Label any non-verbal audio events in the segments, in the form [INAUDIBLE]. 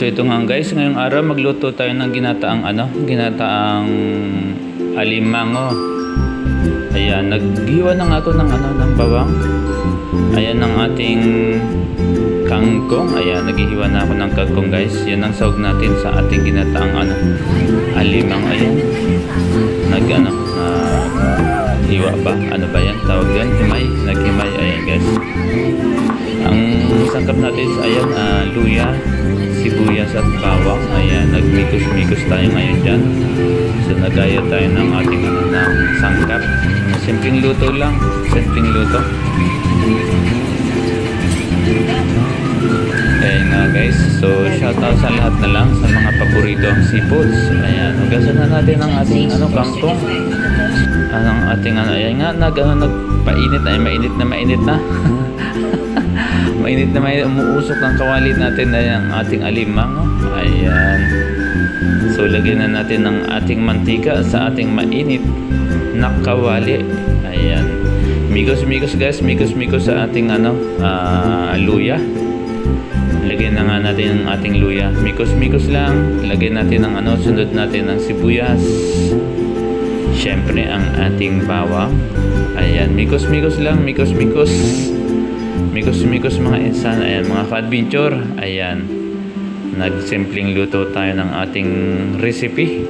So ito nga guys, ngayong araw magluto tayo ng ginataang ano, ginataang alimango. Ayan, naghiwa na nga ako ng ano, ng bawang. Ayan ang ating kangkong. Ayan, naghihiwa na ako ng kangkong guys. Yan ang sahog natin sa ating ginataang ano, alimang. Ayan. Nag ano, ah, hiwa ba? Ano ba yan? Tawag yan? Himay. Naghimay. Ayan guys. Ang sangkap natin ayan, ah, luya, sibuyas at bawang. Ayan, nagmikos-mikos tayo ngayon dyan. So nagaya tayo ng ating ano, ng sangkap. Simpleng luto lang. Simpleng luto. Ayan nga guys. So shoutout sa lahat na lang sa mga paborito ang seafoods. Ayan, hugasan na natin ang ating ano, kangkong. Anong ating ano, ayan nga, nag, ano, nagpainit ay mainit na mainit na. [LAUGHS] mainit na mainit, umuusok ng kawali natin ay ang ating alimang. oh. Ayan. So, lagyan na natin ng ating mantika sa ating mainit na kawali. Ayan. Migos-migos guys, migos-migos sa ating ano, ah, luya. Lagyan na nga natin ang ating luya. Mikos-mikos lang. Lagyan natin ng ano, sunod natin ng sibuyas. Siyempre, ang ating bawang. Ayan, mikos-mikos lang, mikos-mikos. Mikos-mikos mga insan. Ayan, mga ka-adventure. Ayan, nagsimpleng luto tayo ng ating recipe.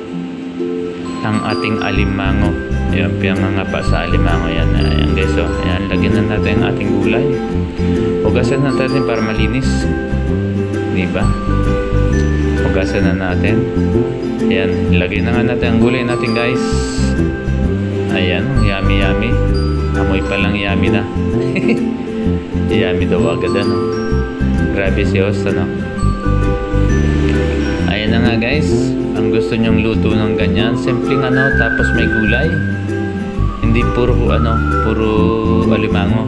Ang ating alimango. Ayan, piyang pa sa alimango yan. Ayan guys, so, ayan, lagyan na natin ang ating gulay. Hugasan na natin para malinis. Di ba? Hugasan na natin. Ayan, lagyan na nga natin ang gulay natin guys. Ayan, yummy yummy. Amoy pa lang yummy na. [LAUGHS] yummy daw agad ano. Grabe si host ano. Ayan na nga guys. Ang gusto nyong luto ng ganyan. Simpleng ano, tapos may gulay. Hindi puro ano, puro alimango.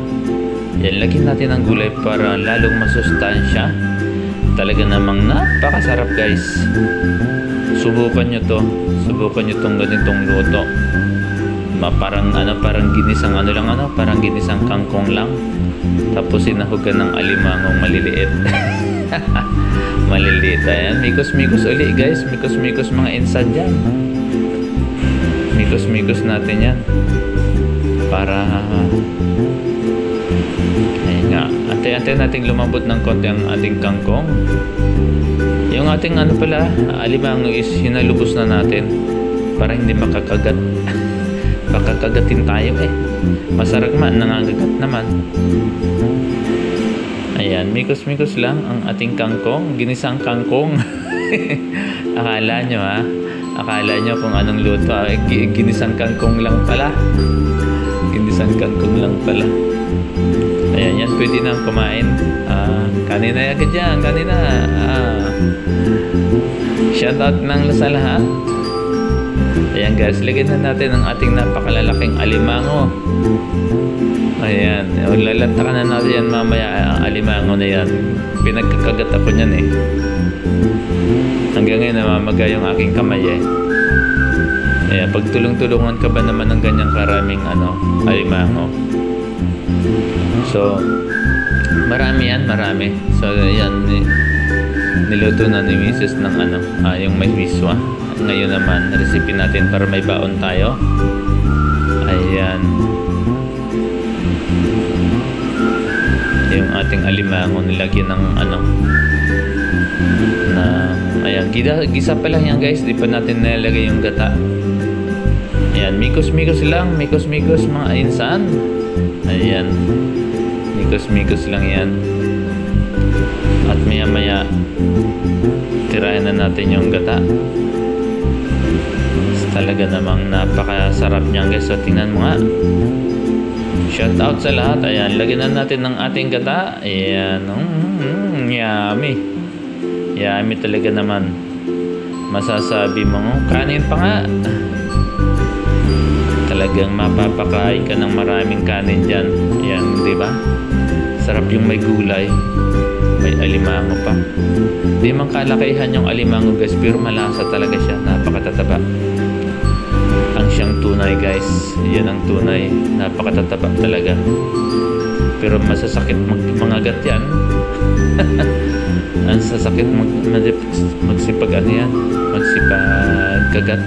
Yan, lagyan natin ang gulay para lalong masustansya. Talaga namang napakasarap guys. Subukan nyo to. Subukan nyo tong ganitong luto. Ma, parang ano, parang ginisang ano lang ano, parang ginisang kangkong lang. Tapos sinahugan ng alimangong maliliit. [LAUGHS] maliliit. Ayan, mikos-mikos uli guys. Mikos-mikos mga insan dyan. Mikos-mikos natin yan. Para Ayun nga. Ate-ate nating lumambot ng konti ang ating kangkong. Yung ating ano pala, alimango is hinalubos na natin para hindi makakagat. [LAUGHS] Makakagatin tayo eh. Masarap man, nangangagat naman. Ayan, mikos-mikos lang ang ating kangkong. Ginisang kangkong. [LAUGHS] Akala nyo ha? Akala nyo kung anong luto. Gi- ginisang kangkong lang pala. Ginisang kangkong lang pala. Ayan, yan pwede na kumain. Ah, kanina agad yan, kanina. Ah. Shoutout ng sa lahat. Ayan guys, lagyan na natin ang ating napakalalaking alimango. Ayan, o, lalantakan na natin yan mamaya ang alimango na yan. Pinagkakagat ako niyan eh. Hanggang ngayon namamaga yung aking kamay eh. Ayan, pag tulong-tulungan ka ba naman ng ganyang karaming ano, alimango? So, marami yan, marami. So, yan, ni- niluto na ni Mrs. ng ano, ah, yung may wiswa. Ngayon naman, recipe natin para may baon tayo. Ayan. Yung ating alimango nilagyan ng ano, na, ayan, gisa, gisa pa lang yan guys, di pa natin nilalagay yung gata. Ayan, mikos-mikos lang, mikos-mikos mga insan. Ayan. Mikos-mikos lang yan. At maya-maya, tirahin na natin yung gata. Talaga namang napakasarap niyan guys. So, tingnan mo nga. Shout out sa lahat. Ayan, lagyan na natin ng ating gata. Ayan. Mm, yummy. Yummy talaga naman. Masasabi mo, "Oh, kanin pa nga. Talagang mapapakain ka ng maraming kanin dyan. Yan, di ba? Sarap yung may gulay. Alimango pa. Di man kalakihan yung alimango guys, pero malasa talaga siya. Napakatataba. Ang siyang tunay guys. Yan ang tunay. Napakatataba talaga. pero masasakit mag mangagat yan. [LAUGHS] Ang sasakit mag, magsipag ano yan, magsipag kagat.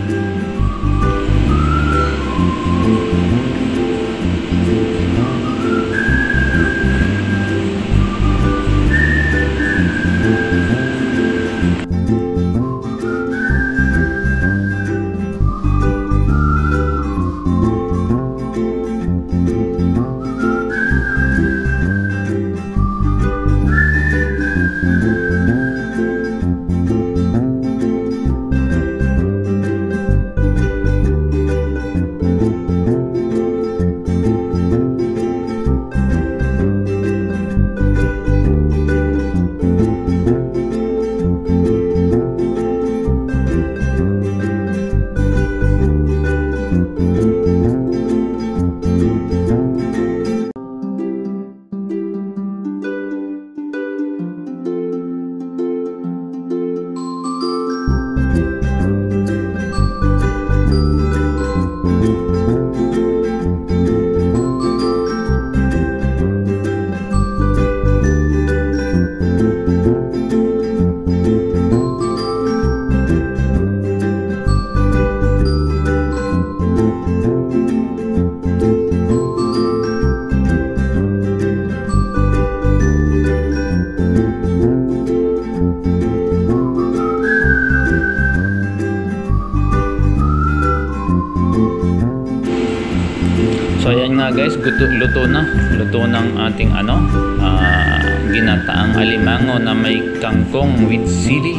Guys, guto, luto na. Luto ng ating ano, ah, ginataang alimango na may kangkong with sili.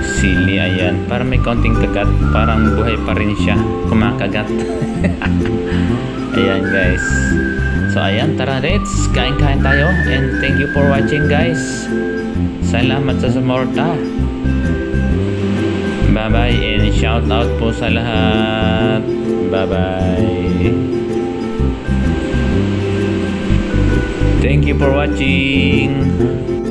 Sili, ayan. Para may konting kagat, parang buhay pa rin siya. Kumakagat. [LAUGHS] ayan guys. So ayan, tara let's kain-kain tayo. And thank you for watching guys. Salamat sa suporta. Bye-bye and shout out po sa lahat. Bye-bye. For watching.